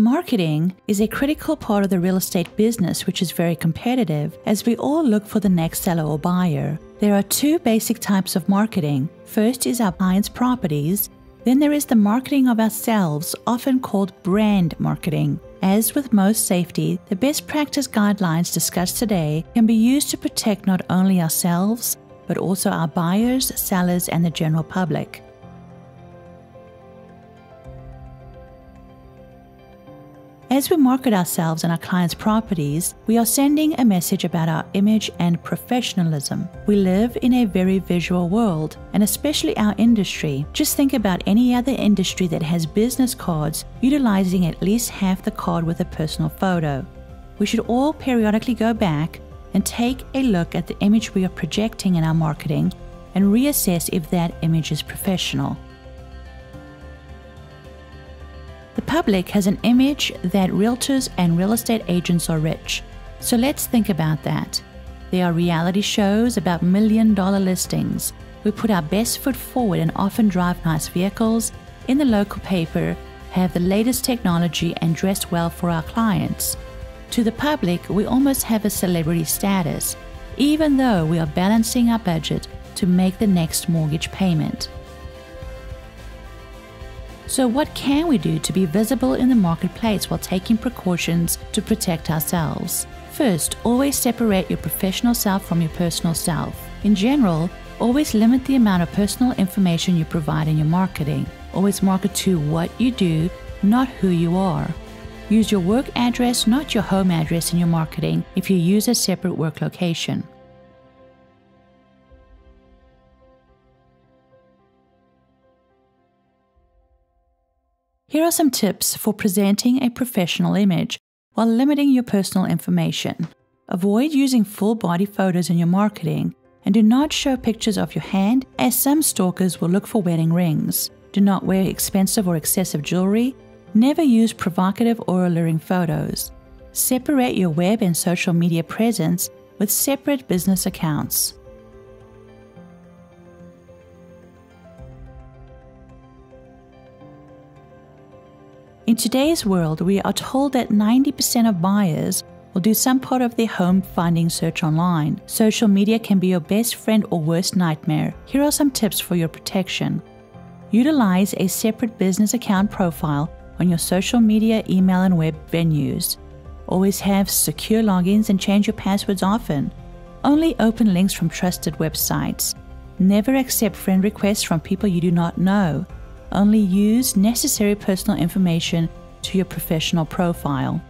Marketing is a critical part of the real estate business, which is very competitive as we all look for the next seller or buyer. There are two basic types of marketing. First is our clients' properties, then there is the marketing of ourselves, often called brand marketing. As with most safety, the best practice guidelines discussed today can be used to protect not only ourselves, but also our buyers, sellers, and the general public. As we market ourselves and our clients' properties, we are sending a message about our image and professionalism. We live in a very visual world, and especially our industry. Just think about any other industry that has business cards utilizing at least half the card with a personal photo. We should all periodically go back and take a look at the image we are projecting in our marketing and reassess if that image is professional. Public has an image that realtors and real estate agents are rich. So let's think about that. There are reality shows about million dollar listings. We put our best foot forward and often drive nice vehicles in the local paper, have the latest technology, and dress well for our clients. To the public, we almost have a celebrity status, even though we are balancing our budget to make the next mortgage payment. So, what can we do to be visible in the marketplace while taking precautions to protect ourselves? First, always separate your professional self from your personal self. In general, always limit the amount of personal information you provide in your marketing. Always market to what you do, not who you are. Use your work address, not your home address, in your marketing if you use a separate work location. Here are some tips for presenting a professional image while limiting your personal information. Avoid using full body photos in your marketing and do not show pictures of your hand, as some stalkers will look for wedding rings. Do not wear expensive or excessive jewelry. Never use provocative or alluring photos. Separate your web and social media presence with separate business accounts. Today's world, we are told that 90% of buyers will do some part of their home finding search online. Social media can be your best friend or worst nightmare. Here are some tips for your protection. Utilize a separate business account profile on your social media, email, and web venues. Always have secure logins and change your passwords often. Only open links from trusted websites. Never accept friend requests from people you do not know. Only use necessary personal information to your professional profile.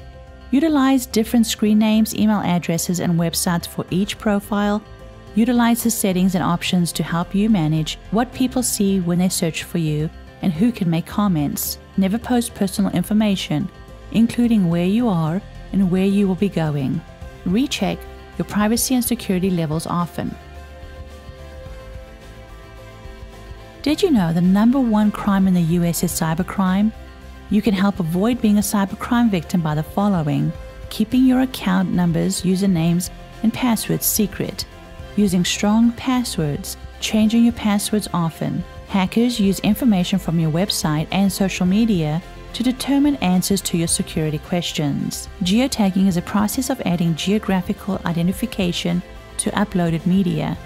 Utilize different screen names, email addresses, and websites for each profile. Utilize the settings and options to help you manage what people see when they search for you and who can make comments. Never post personal information, including where you are and where you will be going. Recheck your privacy and security levels often. Did you know the number one crime in the US is cybercrime? You can help avoid being a cybercrime victim by the following keeping your account numbers, usernames, and passwords secret, using strong passwords, changing your passwords often. Hackers use information from your website and social media to determine answers to your security questions. Geotagging is a process of adding geographical identification to uploaded media.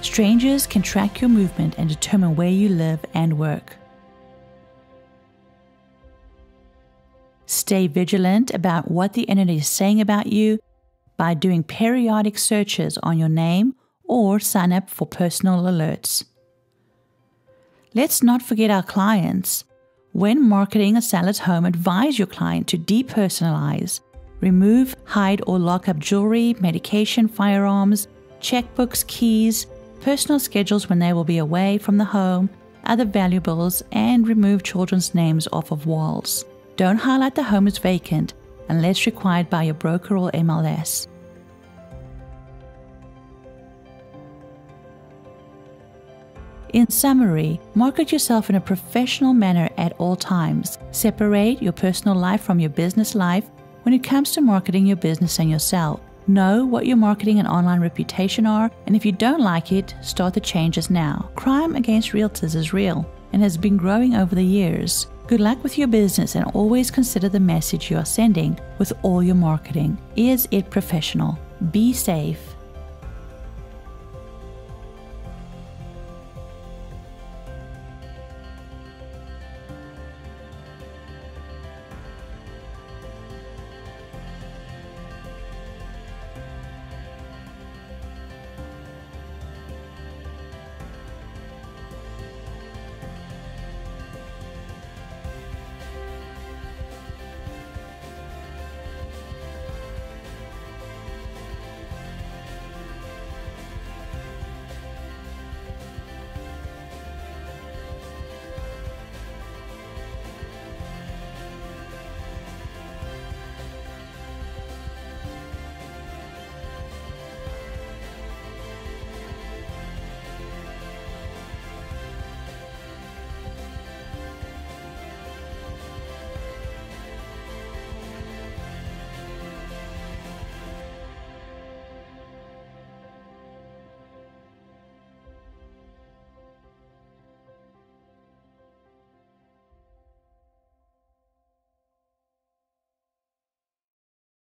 Strangers can track your movement and determine where you live and work. Stay vigilant about what the internet is saying about you by doing periodic searches on your name or sign up for personal alerts. Let's not forget our clients. When marketing a seller's home, advise your client to depersonalize, remove, hide, or lock up jewelry, medication, firearms, checkbooks, keys, personal schedules when they will be away from the home, other valuables, and remove children's names off of walls. Don't highlight the home as vacant unless required by your broker or MLS. In summary, market yourself in a professional manner at all times. Separate your personal life from your business life when it comes to marketing your business and yourself. Know what your marketing and online reputation are, and if you don't like it, start the changes now. Crime against realtors is real and has been growing over the years. Good luck with your business and always consider the message you are sending with all your marketing. Is it professional? Be safe